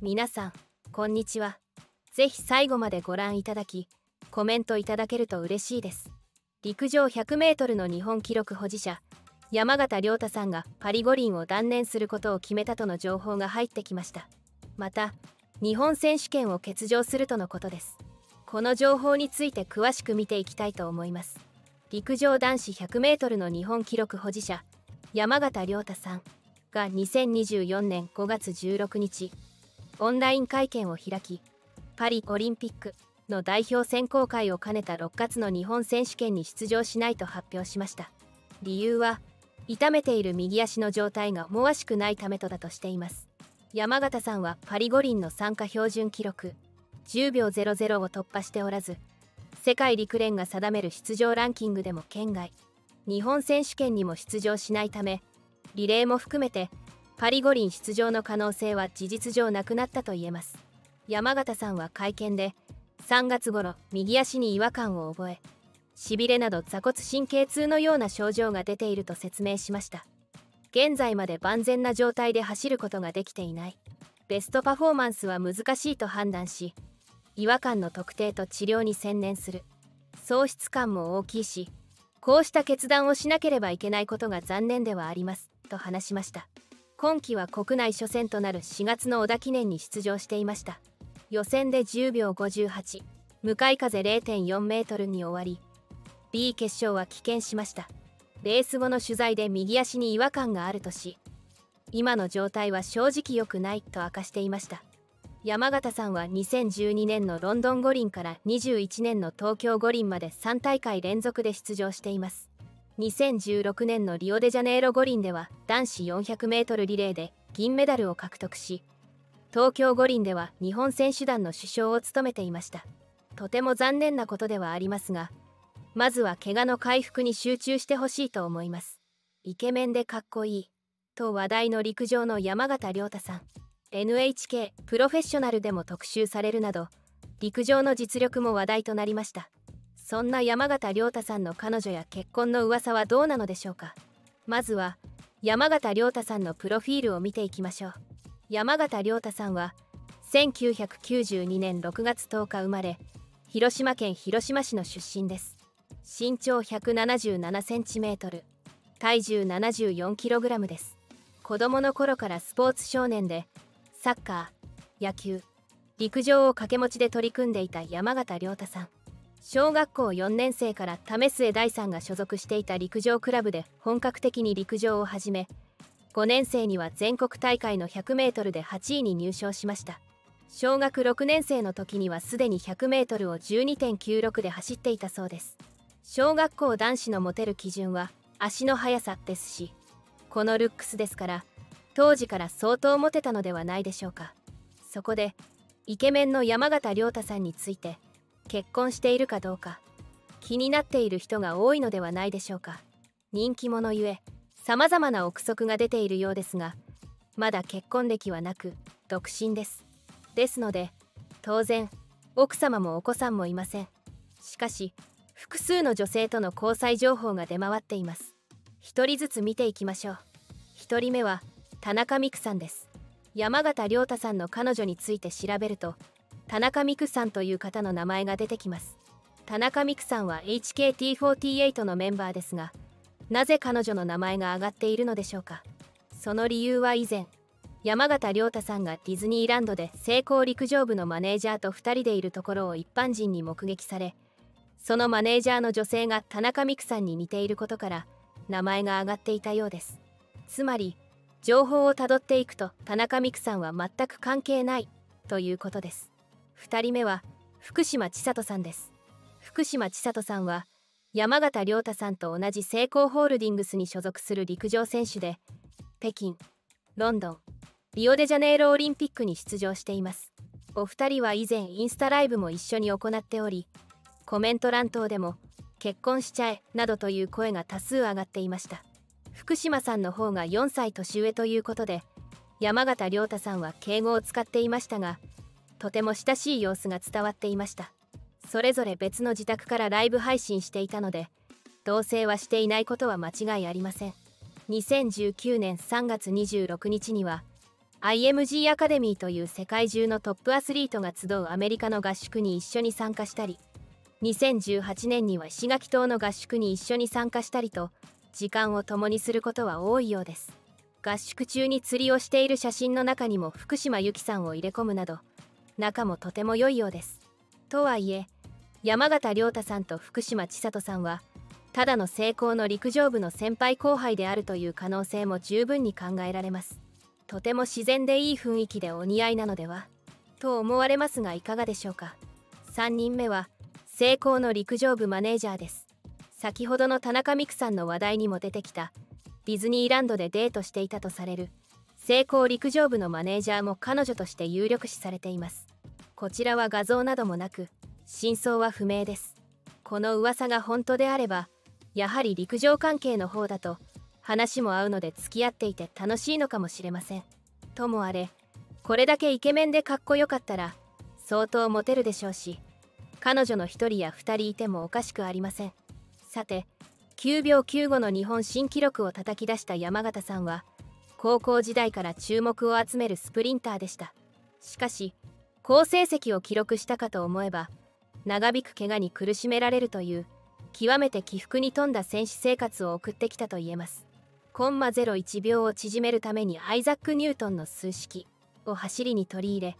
皆さんこんにちは。ぜひ最後までご覧いただきコメントいただけると嬉しいです。陸上 100m の日本記録保持者山形亮太さんがパリ五輪を断念することを決めたとの情報が入ってきました。また日本選手権を欠場するとのことです。この情報について詳しく見ていきたいと思います。陸上男子 100m の日本記録保持者山形亮太さんが2024年5月16日オンライン会見を開きパリオリンピックの代表選考会を兼ねた6月の日本選手権に出場しないと発表しました。理由は痛めている右足の状態が思わしくないためとだとしています。山形さんはパリ五輪の参加標準記録10秒00を突破しておらず世界陸連が定める出場ランキングでも県外。日本選手権にも出場しないためリレーも含めてパリ五輪出場の可能性は事実上なくなったと言えます。山形さんは会見で3月頃右足に違和感を覚えしびれなど座骨神経痛のような症状が出ていると説明しました。現在まで万全な状態で走ることができていない。ベストパフォーマンスは難しいと判断し違和感の特定と治療に専念する。喪失感も大きいしこうした決断をしなければいけないことが残念ではありますと話しました。今季は国内初戦となる4月の小田記念に出場していました。予選で10秒58向かい風0.4メートルに終わり B 決勝は棄権しました。レース後の取材で右足に違和感があるとし今の状態は正直良くないと明かしていました。山形さんは2012年のロンドン五輪から21年の東京五輪まで3大会連続で出場しています。2016年のリオデジャネイロ五輪では男子 400m リレーで銀メダルを獲得し東京五輪では日本選手団の主将を務めていました。とても残念なことではありますがまずは怪我の回復に集中してほしいと思います。イケメンでかっこいいと話題の陸上の山形亮太さん。NHK プロフェッショナルでも特集されるなど陸上の実力も話題となりました。そんな山形亮太さんの彼女や結婚の噂はどうなのでしょうか。まずは山形亮太さんのプロフィールを見ていきましょう。山形亮太さんは1992年6月10日生まれ広島県広島市の出身です。身長 177cm 体重 74kg です。子供の頃からスポーツ少年でサッカー野球陸上を掛け持ちで取り組んでいた山形亮太さん。小学校4年生から為末大さんが所属していた陸上クラブで本格的に陸上を始め5年生には全国大会の 100m で8位に入賞しました。小学6年生の時にはすでに 100m を12.96で走っていたそうです。小学校男子のモテる基準は足の速さですしこのルックスですから当時から相当モテたのではないでしょうか。そこでイケメンの山形亮太さんについて結婚しているかどうか気になっている人が多いのではないでしょうか。人気者ゆえさまざまな憶測が出ているようですがまだ結婚歴はなく独身です。ですので当然奥様もお子さんもいません。しかし複数の女性との交際情報が出回っています。1人ずつ見ていきましょう。1人目は田中美久さんです。山形亮太さんの彼女について調べると田中美久さんという方の名前が出てきます。田中美久さんは HKT48 のメンバーですがなぜ彼女の名前が挙がっているのでしょうか。その理由は以前山形亮太さんがディズニーランドで成功陸上部のマネージャーと2人でいるところを一般人に目撃されそのマネージャーの女性が田中美久さんに似ていることから名前が挙がっていたようです。つまり情報をたどっていくと田中美久さんは全く関係ない。ということです。2人目は福島千里さんです。福島千里さんは山形亮太さんと同じ成功ホールディングスに所属する陸上選手で北京ロンドンリオデジャネイロオリンピックに出場しています。お二人は以前インスタライブも一緒に行っておりコメント欄等でも結婚しちゃえなどという声が多数上がっていました。福島さんの方が4歳年上ということで山形亮太さんは敬語を使っていましたがとても親しい様子が伝わっていました。それぞれ別の自宅からライブ配信していたので同棲はしていないことは間違いありません。2019年3月26日には IMG アカデミーという世界中のトップアスリートが集うアメリカの合宿に一緒に参加したり2018年には石垣島の合宿に一緒に参加したりと時間を共にすることは多いようです。合宿中に釣りをしている写真の中にも福島由紀さんを入れ込むなど仲もとても良いようです。とはいえ山形亮太さんと福島千里さんはただの成功の陸上部の先輩後輩であるという可能性も十分に考えられます。とても自然でいい雰囲気でお似合いなのではと思われますがいかがでしょうか。3人目は成功の陸上部マネージャーです。先ほどの田中美久さんの話題にも出てきたディズニーランドでデートしていたとされる成功陸上部のマネージャーも彼女として有力視されています。こちらは画像などもなく真相は不明です。この噂が本当であればやはり陸上関係の方だと話も合うので付き合っていて楽しいのかもしれません。ともあれこれだけイケメンでかっこよかったら相当モテるでしょうし彼女の1人や2人いてもおかしくありません。さて9秒95の日本新記録を叩き出した山形さんは高校時代から注目を集めるスプリンターでした。しかし好成績を記録したかと思えば長引く怪我に苦しめられるという極めて起伏に富んだ選手生活を送ってきたといえます。コンマ01秒を縮めるためにアイザック・ニュートンの数式を走りに取り入れ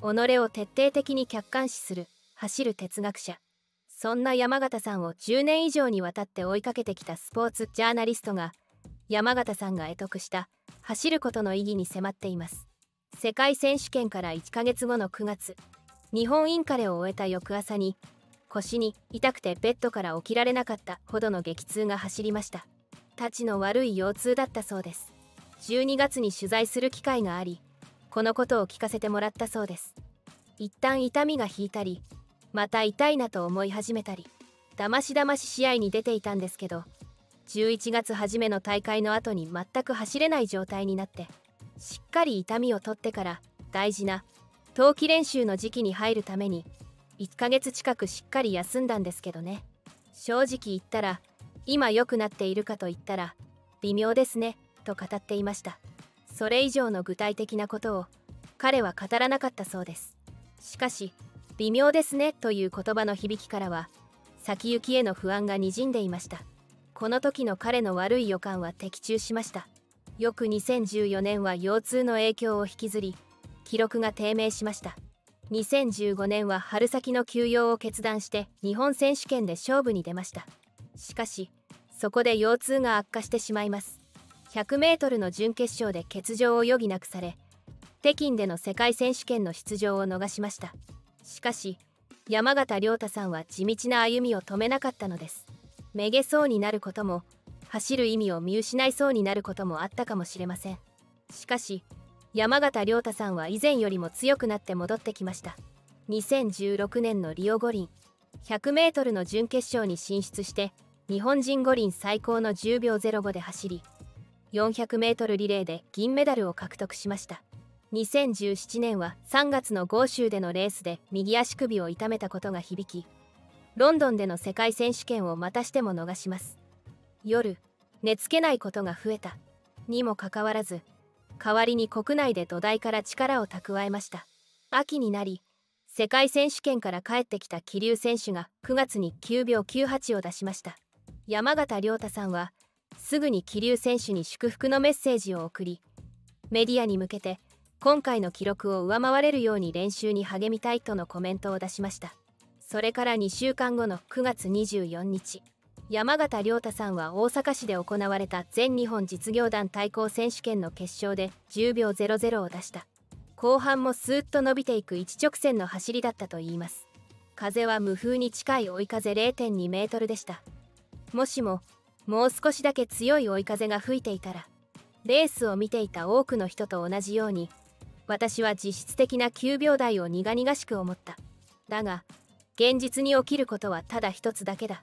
己を徹底的に客観視する走る哲学者。そんな山形さんを10年以上にわたって追いかけてきたスポーツジャーナリストが山形さんが得得した走ることの意義に迫っています。世界選手権から1ヶ月後の9月日本インカレを終えた翌朝に腰に痛くてベッドから起きられなかったほどの激痛が走りました。たちの悪い腰痛だったそうです。12月に取材する機会がありこのことを聞かせてもらったそうです。一旦痛みが引いたりまた痛いなと思い始めたりだましだまし試合に出ていたんですけど11月初めの大会の後に全く走れない状態になってしっかり痛みを取ってから大事な冬季練習の時期に入るために1ヶ月近くしっかり休んだんですけどね。正直言ったら今良くなっているかと言ったら微妙ですねと語っていました。それ以上の具体的なことを彼は語らなかったそうです。しかし微妙ですねという言葉の響きからは先行きへの不安がにじんでいました。この時の彼の悪い予感は的中しました。よく2014年は腰痛の影響を引きずり記録が低迷しました。2015年は春先の休養を決断して日本選手権で勝負に出ました。しかしそこで腰痛が悪化してしまいます。100m の準決勝で欠場を余儀なくされ北京での世界選手権の出場を逃しました。しかし山形亮太さんは地道な歩みを止めなかったのです。めげそうになることも走る意味を見失いそうになることもあったかもしれません。しかし山形亮太さんは以前よりも強くなって戻ってきました。2016年のリオ五輪 100m の準決勝に進出して日本人五輪最高の10秒05で走り 400m リレーで銀メダルを獲得しました。2017年は3月の豪州でのレースで右足首を痛めたことが響きロンドンでの世界選手権をまたしても逃します。夜寝つけないことが増えた。にもかかわらず代わりに国内で土台から力を蓄えました。秋になり世界選手権から帰ってきた桐生選手が9月に9秒98を出しました。山形亮太さんはすぐに桐生選手に祝福のメッセージを送りメディアに向けて今回の記録を上回れるように練習に励みたいとのコメントを出しました。それから2週間後の9月24日山形亮太さんは大阪市で行われた全日本実業団対抗選手権の決勝で10秒00を出した。後半もスーッと伸びていく一直線の走りだったといいます。風は無風に近い追い風0.2メートルでした。もしももう少しだけ強い追い風が吹いていたらレースを見ていた多くの人と同じように私は実質的な9秒台を苦々しく思った。だが現実に起きることはただ一つだけだ。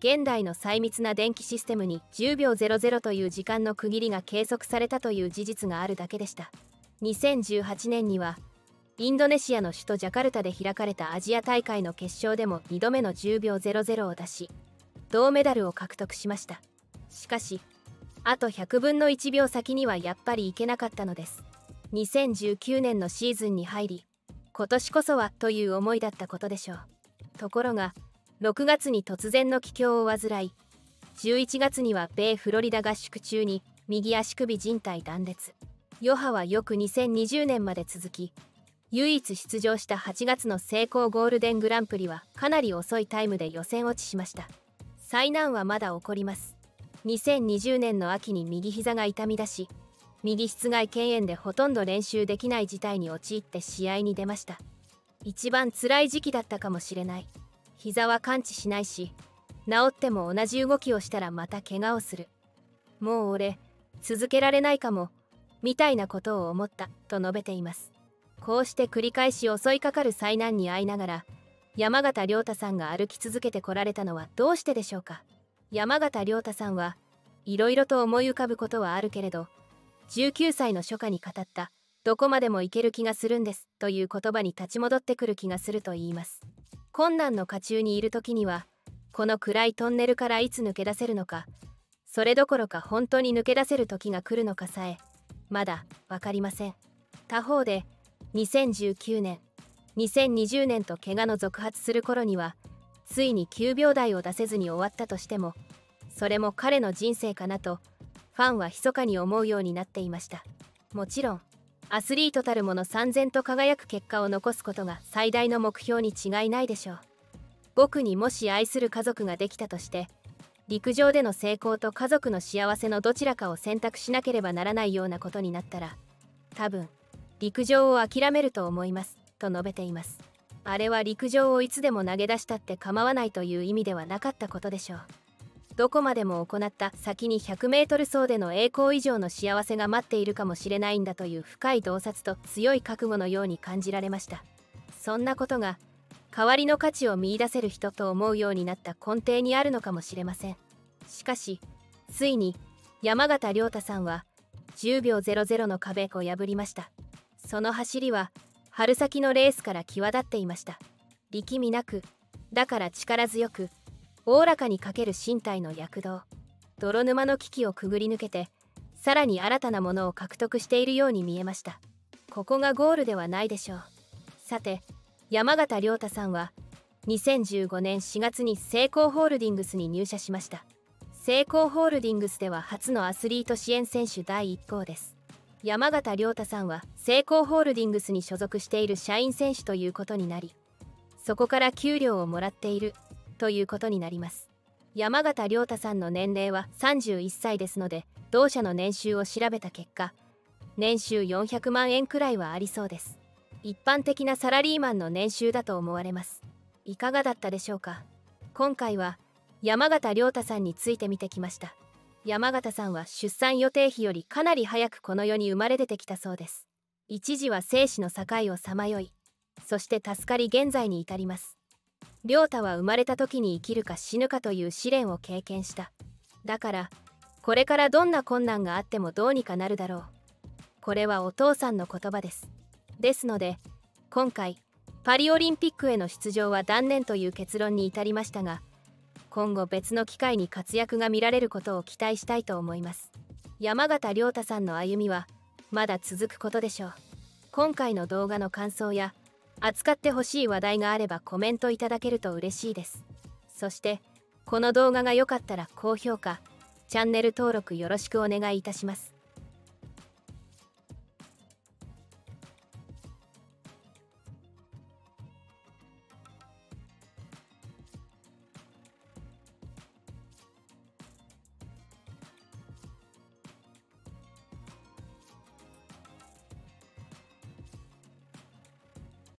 現代の細密な電気システムに10秒00という時間の区切りが計測されたという事実があるだけでした。2018年にはインドネシアの首都ジャカルタで開かれたアジア大会の決勝でも2度目の10秒00を出し銅メダルを獲得しました。しかしあと100分の1秒先にはやっぱり行けなかったのです。2019年のシーズンに入り今年こそはという思いだったことでしょう。ところが6月に突然の気境を患い11月には米フロリダ合宿中に右足首靭帯断裂。余波はよく2020年まで続き唯一出場した8月の成功ゴールデングランプリはかなり遅いタイムで予選落ちしました。災難はまだ起こります。2020年の秋に右膝が痛み出し右室外腱炎でほとんど練習できない事態に陥って試合に出ました。一番辛い時期だったかもしれない。膝は完治しないし治っても同じ動きをしたらまた怪我をする。もう俺続けられないかもみたいなことを思ったと述べています。こうして繰り返し襲いかかる災難に遭いながら山形亮太さんが歩き続けてこられたのはどうしてでしょうか。山形亮太さんはいろいろと思い浮かぶことはあるけれど19歳の初夏に語ったどこまでも行ける気がするんですという言葉に立ち戻ってくる気がすると言います。困難の渦中にいる時にはこの暗いトンネルからいつ抜け出せるのかそれどころか本当に抜け出せる時が来るのかさえまだ分かりません。他方で2019年2020年と怪我の続発する頃にはついに9秒台を出せずに終わったとしてもそれも彼の人生かなとファンは密かに思うようになっていました。もちろんアスリートたるもの三千と輝く結果を残すことが最大の目標に違いないでしょう。僕にもし愛する家族ができたとして陸上での成功と家族の幸せのどちらかを選択しなければならないようなことになったら多分陸上を諦めると思いますと述べています。あれは陸上をいつでも投げ出したって構わないという意味ではなかったことでしょう。どこまでも行った先に 100m 走での栄光以上の幸せが待っているかもしれないんだという深い洞察と強い覚悟のように感じられました。そんなことが代わりの価値を見いだせる人と思うようになった根底にあるのかもしれません。しかしついに山形亮太さんは10秒00の壁を破りました。その走りは春先のレースから際立っていました。力みなくだから力強くおおらかにかける身体の躍動。泥沼の危機をくぐり抜けてさらに新たなものを獲得しているように見えました。ここがゴールではないでしょう。さて山形亮太さんは2015年4月に成功ホールディングスに入社しました。成功ホールディングスでは初のアスリート支援選手第1号です。山形亮太さんは成功ホールディングスに所属している社員選手ということになりそこから給料をもらっているということになります。山形亮太さんの年齢は31歳ですので同社の年収を調べた結果年収400万円くらいはありそうです。一般的なサラリーマンの年収だと思われます。いかがだったでしょうか？今回は山形亮太さんについて見てきました。山形さんは出産予定日よりかなり早くこの世に生まれ出てきたそうです。一時は生死の境をさまよい。そして助かり現在に至ります。亮太は生まれた時に生きるか死ぬかという試練を経験した。だからこれからどんな困難があってもどうにかなるだろう。これはお父さんの言葉です。ですので今回パリオリンピックへの出場は断念という結論に至りましたが今後別の機会に活躍が見られることを期待したいと思います。山形亮太さんの歩みはまだ続くことでしょう。今回の動画の感想や扱ってほしい話題があればコメントいただけると嬉しいです。そしてこの動画が良かったら高評価チャンネル登録よろしくお願いいたします。